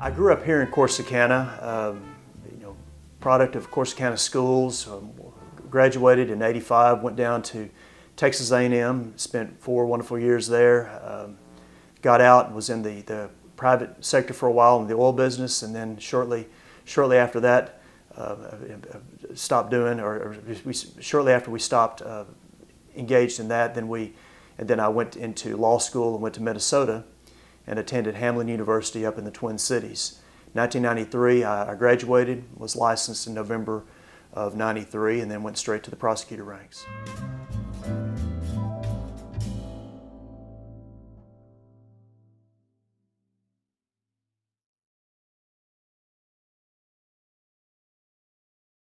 I grew up here in Corsicana, um, you know, product of Corsicana schools. Um, graduated in '85, went down to Texas A&M, spent four wonderful years there. Um, got out and was in the, the private sector for a while in the oil business, and then shortly, shortly after that, uh, stopped doing, or, we, shortly after we stopped uh, engaged in that, then we, and then I went into law school and went to Minnesota and attended Hamline University up in the Twin Cities. 1993, I, graduated, was licensed in November of 93, and then went straight to the prosecutor ranks.